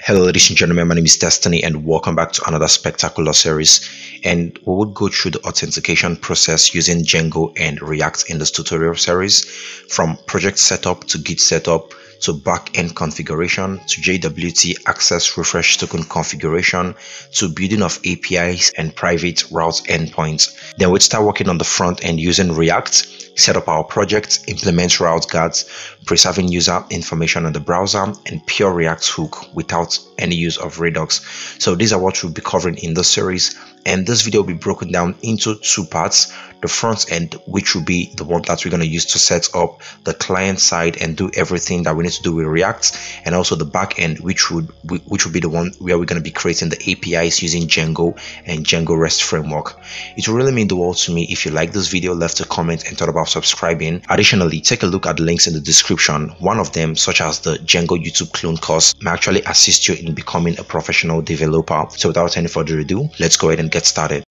Hello, ladies and gentlemen. My name is Destiny, and welcome back to another spectacular series. And we will go through the authentication process using Django and React in this tutorial series, from project setup to Git setup to back-end configuration to JWT access refresh token configuration to building of APIs and private route endpoints. Then we'd start working on the front end using React, set up our project, implement route guards, preserving user information on the browser, and pure React hook without any use of Redux. So these are what we'll be covering in this series and this video will be broken down into two parts the front end which will be the one that we're going to use to set up the client side and do everything that we need to do with react and also the back end which would which would be the one where we're going to be creating the apis using django and django rest framework. It will really mean the world to me. If you like this video left a comment and thought about subscribing. Additionally take a look at the links in the description. One of them such as the django youtube clone course may actually assist you in becoming a professional developer. So without any further ado let's go ahead and get started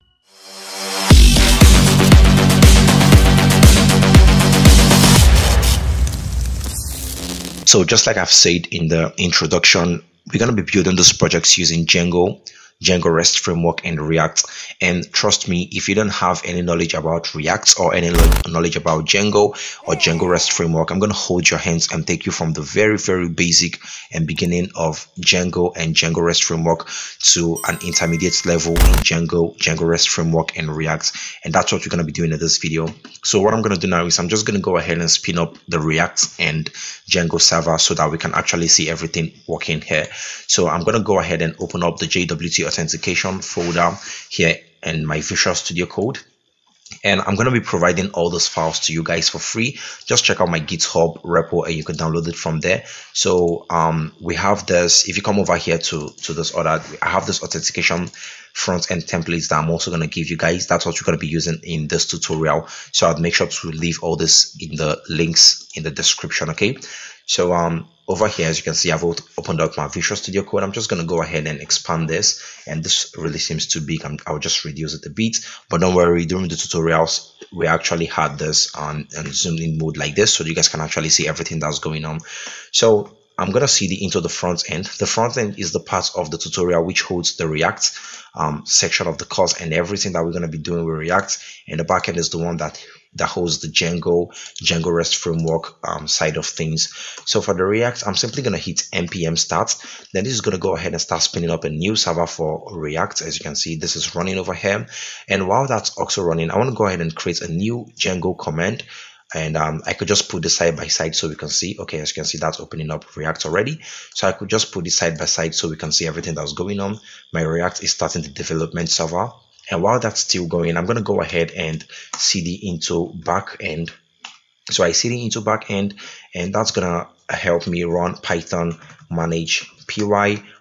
So just like I've said in the introduction, we're going to be building those projects using Django Django REST framework and React. And trust me, if you don't have any knowledge about React or any knowledge about Django or Django REST framework, I'm going to hold your hands and take you from the very, very basic and beginning of Django and Django REST framework to an intermediate level in Django, Django REST framework and React. And that's what we're going to be doing in this video. So what I'm going to do now is I'm just going to go ahead and spin up the React and Django server so that we can actually see everything working here. So I'm going to go ahead and open up the JWT authentication folder here in my Visual Studio Code and I'm going to be providing all those files to you guys for free. Just check out my GitHub repo and you can download it from there. So um, we have this, if you come over here to, to this other, I have this authentication front end templates that I'm also going to give you guys. That's what you're going to be using in this tutorial. So I'll make sure to leave all this in the links in the description. Okay. So um, over here, as you can see, I've opened up my Visual Studio Code. I'm just going to go ahead and expand this. And this really seems too big. i will just reduce it a bit. But don't worry, during the tutorials, we actually had this on, on zoom in mode like this. So you guys can actually see everything that's going on. So I'm going to CD into the front end. The front end is the part of the tutorial which holds the React um, section of the course and everything that we're going to be doing with React. And the backend is the one that that holds the Django, Django REST framework um, side of things. So for the React, I'm simply going to hit npm start. Then this is going to go ahead and start spinning up a new server for React. As you can see, this is running over here. And while that's also running, I want to go ahead and create a new Django command and um, I could just put this side by side so we can see. Okay as you can see that's opening up react already. So I could just put this side by side so we can see everything that's going on. My react is starting the development server. And while that's still going, I'm going to go ahead and CD into backend. So I CD into backend, and that's going to help me run Python manage py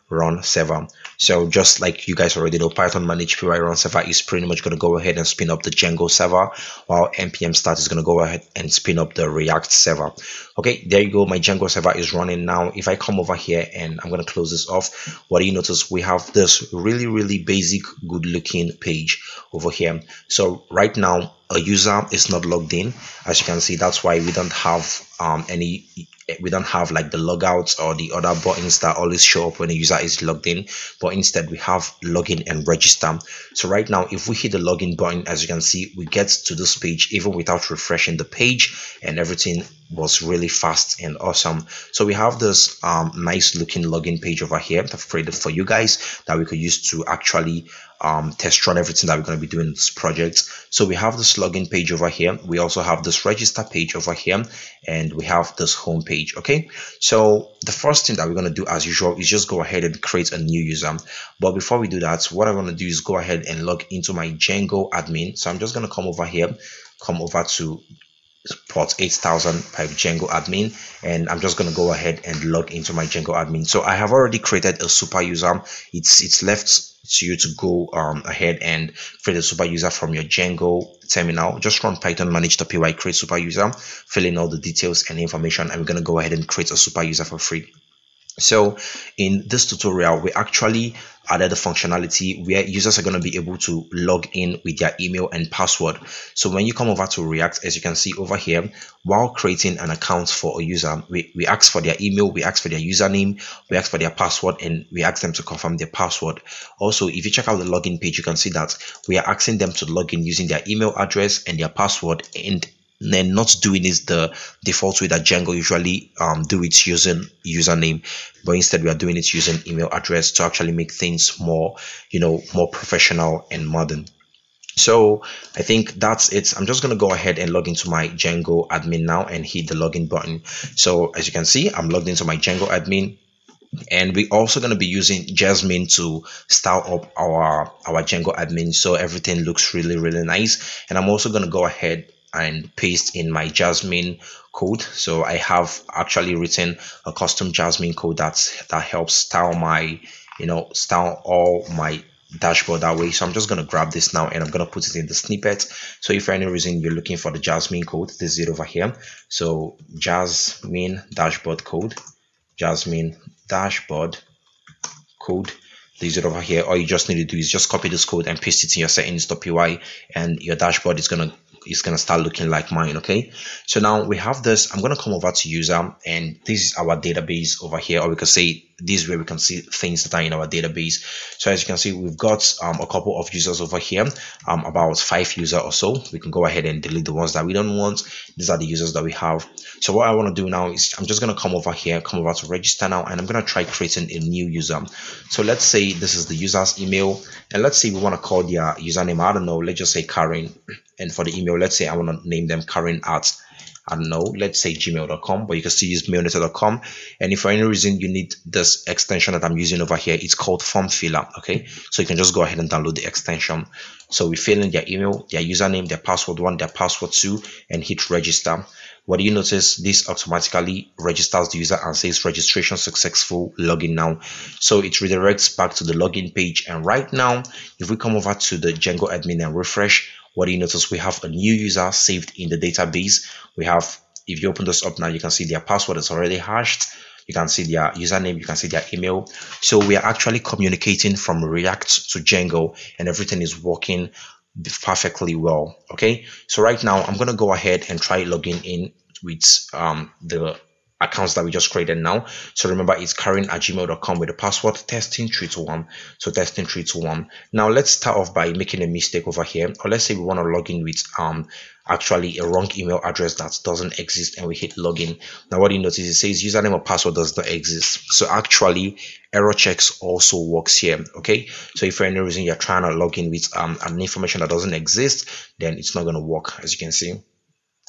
run server. So just like you guys already know, Python manage py run server is pretty much going to go ahead and spin up the Django server, while npm start is going to go ahead and spin up the React server. Okay, there you go. My Django server is running now. If I come over here and I'm going to close this off, what do you notice? We have this really, really basic, good looking page over here. So right now, a user is not logged in. As you can see, that's why we don't have um, any we don't have like the logouts or the other buttons that always show up when a user is logged in but instead we have login and register so right now if we hit the login button as you can see we get to this page even without refreshing the page and everything was really fast and awesome so we have this um, nice looking login page over here that I've created for you guys that we could use to actually um, test run everything that we're going to be doing in this project. So we have this login page over here. We also have this register page over here and we have this home page. Okay. So the first thing that we're going to do as usual is just go ahead and create a new user. But before we do that, what I want to do is go ahead and log into my Django admin. So I'm just going to come over here, come over to port 8000 by Django admin and I'm just going to go ahead and log into my Django admin. So I have already created a super user. It's it's left to you to go um, ahead and create a super user from your Django terminal. Just run Python manage.py create super user, fill in all the details and information, and we're going to go ahead and create a super user for free. So in this tutorial, we actually added a functionality where users are going to be able to log in with their email and password. So when you come over to React, as you can see over here, while creating an account for a user, we, we ask for their email, we ask for their username, we ask for their password, and we ask them to confirm their password. Also, if you check out the login page, you can see that we are asking them to log in using their email address and their password and then not doing is the default way that Django usually um, do its using username, but instead we are doing it using email address to actually make things more, you know, more professional and modern. So I think that's it. I'm just going to go ahead and log into my Django admin now and hit the login button. So as you can see, I'm logged into my Django admin and we're also going to be using Jazzmin to style up our our Django admin so everything looks really really nice and I'm also going to go ahead and paste in my Jazzmin code. So I have actually written a custom Jazzmin code that's that helps style my, you know, style all my dashboard that way. So I'm just going to grab this now and I'm going to put it in the snippet. So if for any reason you're looking for the Jazzmin code, this is it over here. So Jazzmin dashboard code, Jazzmin dashboard code this it over here all you just need to do is just copy this code and paste it in your settings.py and your dashboard is going to going to start looking like mine okay? So now we have this i'm to come over to user and this is our database over here or we can say this is where we can see things that are in our database. So as you can see we've got um, a couple of users over here um, about five user or so. We can go ahead and delete the ones that we don't want. These are the users that we have. So what i want to do now is i'm just going to come over here come over to register now and i'm going to try creating a new user. So let's say this is the user's email and let's say we want to call their username. I don't know let's just say karen. And for the email let's say i want to name them karen at I don't know, let's say gmail.com, but you can still use mailinator.com. And if for any reason you need this extension that I'm using over here, it's called Form Filler. Okay, so you can just go ahead and download the extension. So we fill in their email, their username, their password one, their password two, and hit register. What do you notice? This automatically registers the user and says registration successful, login now. So it redirects back to the login page. And right now, if we come over to the Django admin and refresh, what do you notice? We have a new user saved in the database. We have, if you open this up now, you can see their password is already hashed. You can see their username, you can see their email. So we are actually communicating from React to Django and everything is working perfectly well. Okay. So right now I'm going to go ahead and try logging in with um, the accounts that we just created now. So remember it's karen at gmail.com with the password testing321. So testing321. Now let's start off by making a mistake over here. Or let's say we want to log in with um actually a wrong email address that doesn't exist and we hit login. Now what you notice it says username or password does not exist. So actually error checks also works here. Okay. So if for any reason you're trying to log in with um an information that doesn't exist, then it's not going to work as you can see.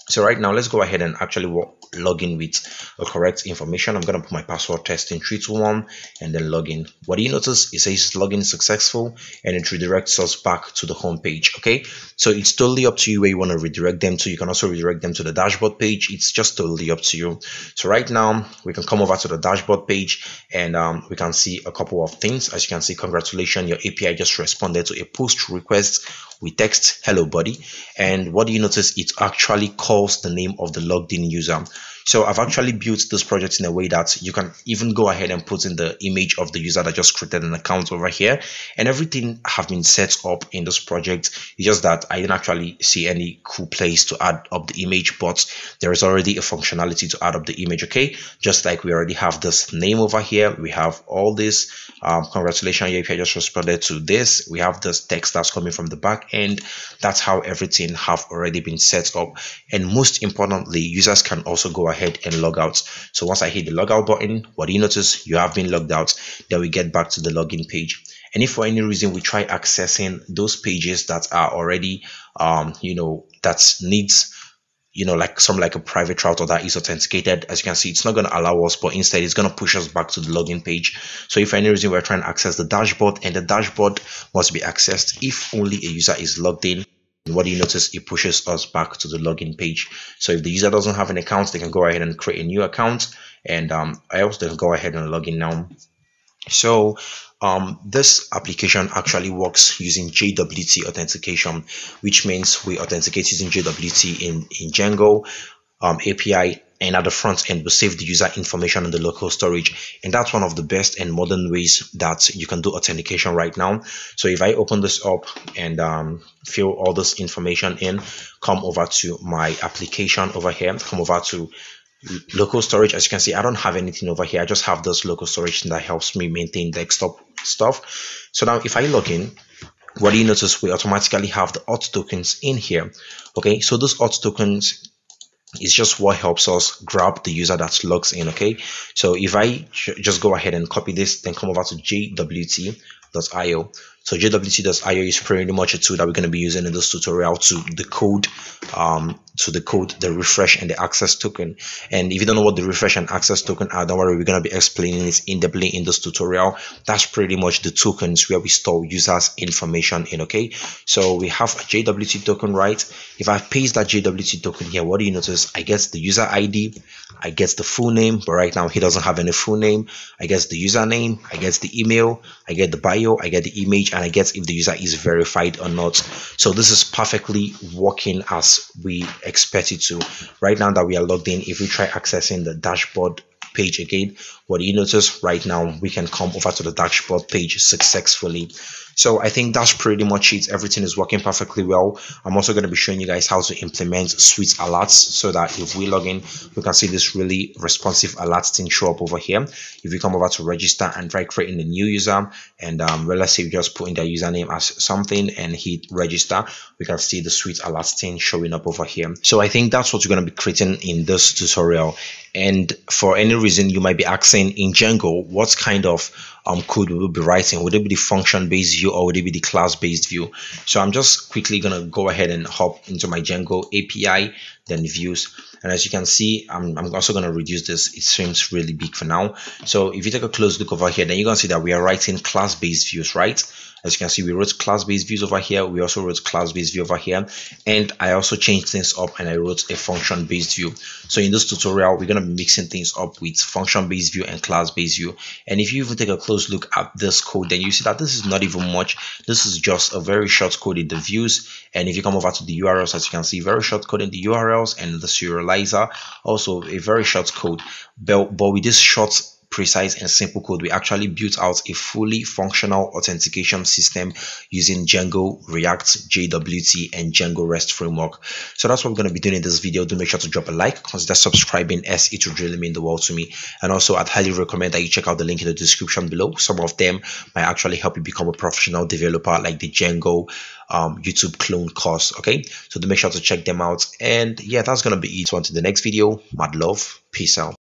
So right now, let's go ahead and actually log in with a correct information. I'm going to put my password test in 321 and then log in. What do you notice? It says login successful and it redirects us back to the home page. Okay, so it's totally up to you where you want to redirect them to. You can also redirect them to the dashboard page. It's just totally up to you. So right now, we can come over to the dashboard page and um, we can see a couple of things. As you can see, congratulations, your API just responded to a post request we text hello buddy and what do you notice it actually calls the name of the logged in user so I've actually built this project in a way that you can even go ahead and put in the image of the user that just created an account over here and everything have been set up in this project. It's just that I didn't actually see any cool place to add up the image, but there is already a functionality to add up the image. Okay. Just like we already have this name over here. We have all this. Um, congratulations, your API just responded to this. We have this text that's coming from the back end. That's how everything have already been set up. And most importantly, users can also go ahead ahead and log out. So once I hit the logout button, what do you notice? You have been logged out. Then we get back to the login page. And if for any reason we try accessing those pages that are already, um, you know, that needs you know, like some like a private route or that is authenticated. As you can see, it's not going to allow us, but instead it's going to push us back to the login page. So if for any reason we're trying to access the dashboard and the dashboard must be accessed if only a user is logged in what do you notice? It pushes us back to the login page. So if the user doesn't have an account, they can go ahead and create a new account. And um, I also can go ahead and log in now. So um, this application actually works using JWT authentication, which means we authenticate using JWT in, in Django um, API and at the front end we save the user information in the local storage. And that's one of the best and modern ways that you can do authentication right now. So if i open this up and um, fill all this information in come over to my application over here come over to local storage. As you can see i don't have anything over here. I just have this local storage that helps me maintain desktop stuff. So now if i log in what do you notice? We automatically have the auth tokens in here. Okay so those auth tokens is just what helps us grab the user that logs in okay? So if i just go ahead and copy this then come over to jwt.io so jwt.io is pretty much a tool that we're going to be using in this tutorial to decode um, to decode the refresh and the access token. And if you don't know what the refresh and access token are, don't worry, we're going to be explaining it in depthly in this tutorial. That's pretty much the tokens where we store users information in, okay? So we have a JWT token, right? If I paste that JWT token here, what do you notice? I get the user ID, I get the full name, but right now he doesn't have any full name. I get the username, I get the email, I get the bio, I get the image, and I get if the user is verified or not. So this is perfectly working as we expect it to. Right now that we are logged in, if we try accessing the dashboard page again, what you notice right now, we can come over to the dashboard page successfully. So I think that's pretty much it. Everything is working perfectly well. I'm also going to be showing you guys how to implement Sweet alerts so that if we log in, we can see this really responsive alerts thing show up over here. If you come over to register and try creating a new user, and um, well, let's say you just put in their username as something and hit register, we can see the Sweet alerts thing showing up over here. So I think that's what you're going to be creating in this tutorial. And for any reason you might be asking in Django, what kind of um, code we will be writing? Would it be the function based view it be the class based view? So I'm just quickly going to go ahead and hop into my Django API, then views. And as you can see, I'm, I'm also going to reduce this. It seems really big for now. So if you take a close look over here, then you're going to see that we are writing class based views, right? As you can see, we wrote class-based views over here. We also wrote class-based view over here. And I also changed things up and I wrote a function-based view. So in this tutorial, we're going to be mixing things up with function-based view and class-based view. And if you even take a close look at this code, then you see that this is not even much. This is just a very short code in the views. And if you come over to the URLs, as you can see, very short code in the URLs and the serializer, also a very short code. But, but with this short precise and simple code, we actually built out a fully functional authentication system using Django, React, JWT, and Django REST framework. So that's what we're going to be doing in this video. Do make sure to drop a like, consider subscribing as it would really mean the world to me. And also, I'd highly recommend that you check out the link in the description below. Some of them might actually help you become a professional developer like the Django um, YouTube clone course. Okay, so do make sure to check them out. And yeah, that's going to be it. So until the next video, mad love, peace out.